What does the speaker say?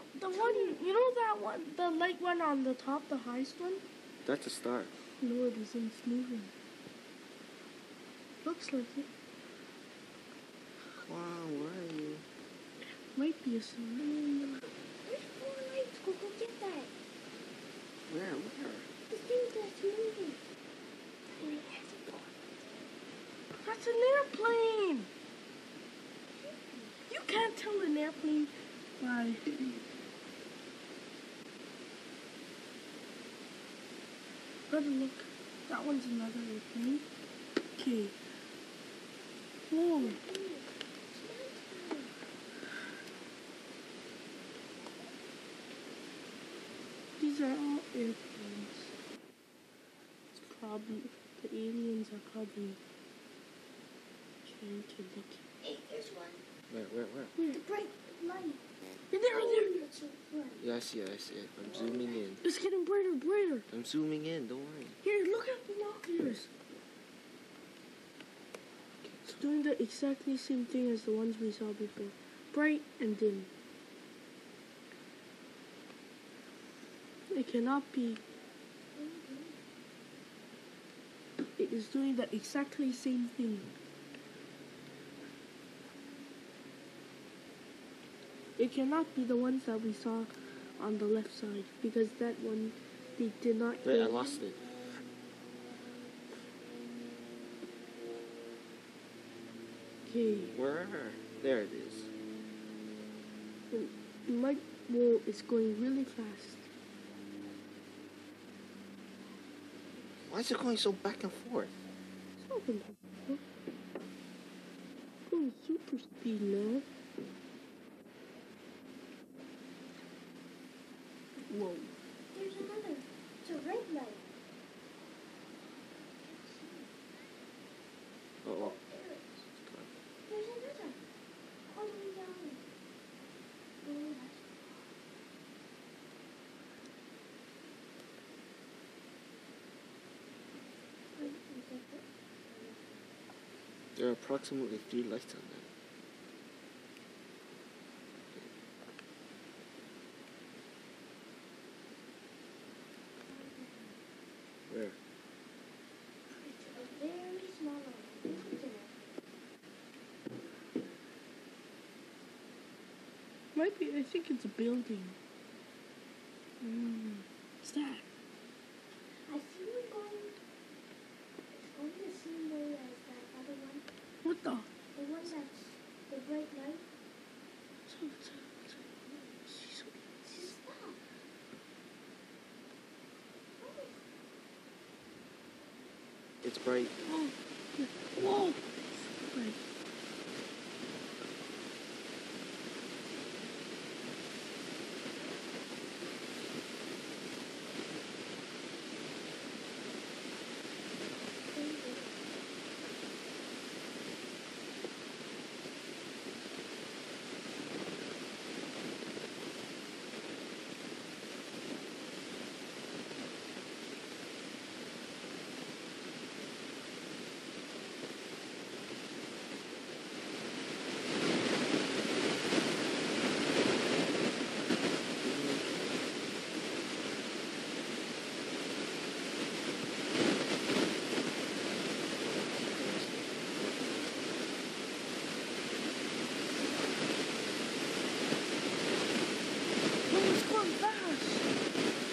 No, the one, you know that one, the light one on the top, the highest one? That's a star. No, it isn't. It's moving. Looks like it. Wow, where are you? Might be a sun. There's four lights. Go go get that. Where? Where? The thing that's moving. That's an airplane! You can't tell an airplane by. Have look. That one's another airplane. Okay. Whoa. These are all airplanes. It's probably the aliens are probably trying to look. Hey, there's one. Where? Where? Where? Where? The bright light. There, there, there. It's so I see it. I see it. I'm zooming in. It's getting brighter, brighter. I'm zooming in. Don't worry. Here, look at the binoculars. It's doing the exactly same thing as the ones we saw before. Bright and dim. It cannot be. It is doing the exactly same thing. It cannot be the ones that we saw on the left side because that one they did not. Wait, I hit. lost it. Okay. Where? There it is. My wall is going really fast. Why is it going so back and forth? It's not going to Going super speed now. Whoa. There's another. It's a red light. Oh. There it is. There's another. All the way down. Oh, that's Wait, is that the- There are approximately three lights on that. Where? It's a very small one. Might be, I think it's a building. Mm. What's that? I see one going. It's going the same way as that other one. What the? The one that's the bright light. So, so, It's bright. Oh Come on.